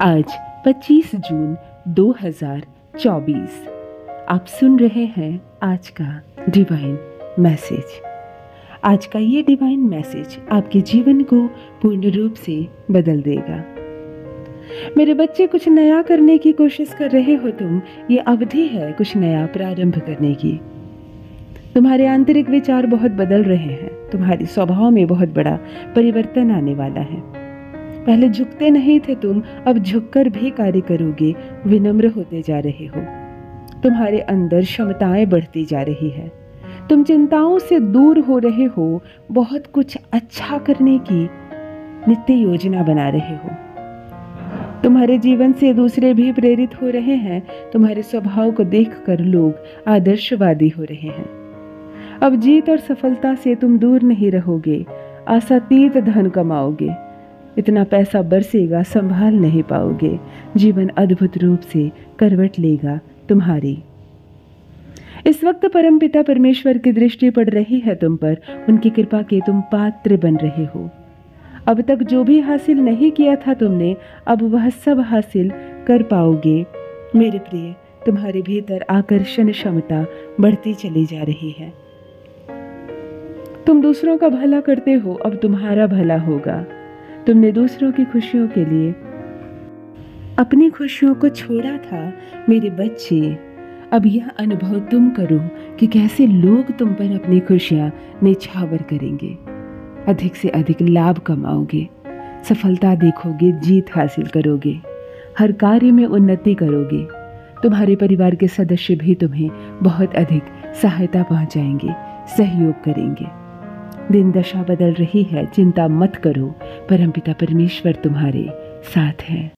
आज 25 जून 2024 आप सुन रहे हैं आज का डिवाइन मैसेज आज का ये डिवाइन मैसेज आपके जीवन को पूर्ण रूप से बदल देगा। मेरे बच्चे, कुछ नया करने की कोशिश कर रहे हो तुम। ये अवधि है कुछ नया प्रारंभ करने की। तुम्हारे आंतरिक विचार बहुत बदल रहे हैं। तुम्हारी स्वभाव में बहुत बड़ा परिवर्तन आने वाला है। पहले झुकते नहीं थे तुम, अब झुककर भी कार्य करोगे, विनम्र होते जा रहे हो। तुम्हारे अंदर क्षमताएँ बढ़ती जा रही है। तुम चिंताओं से दूर हो रहे हो, बहुत कुछ अच्छा करने की नित्य योजना बना रहे हो। तुम्हारे जीवन से दूसरे भी प्रेरित हो रहे हैं, तुम्हारे स्वभाव को देखकर लोग आदर्शवादी हो रहे हैं। अब जीत और सफलता से तुम दूर नहीं रहोगे आसातीत धन कमाओगे। इतना पैसा बरसेगा, संभाल नहीं पाओगे। जीवन अद्भुत रूप से करवट लेगा तुम्हारी। इस वक्त परम पिता परमेश्वर की दृष्टि पड़ रही है तुम पर। उनकी कृपा के तुम पात्र बन रहे हो। अब तक जो भी हासिल नहीं किया था तुमने, अब वह सब हासिल कर पाओगे। मेरे प्रिय, तुम्हारे भीतर आकर्षण क्षमता बढ़ती चली जा रही है। तुम दूसरों का भला करते हो, अब तुम्हारा भला होगा। तुमने दूसरों की खुशियों के लिए अपनी खुशियों को छोड़ा था, मेरे बच्चे। अब यह अनुभव तुम करो कि कैसे लोग तुम पर अपनी खुशियाँ निछावर करेंगे। अधिक से अधिक लाभ कमाओगे, सफलता देखोगे, जीत हासिल करोगे, हर कार्य में उन्नति करोगे। तुम्हारे परिवार के सदस्य भी तुम्हें बहुत अधिक सहायता पहुंचाएँगे, सहयोग करेंगे। दिन दशा बदल रही है चिंता मत करो। परमपिता परमेश्वर तुम्हारे साथ है।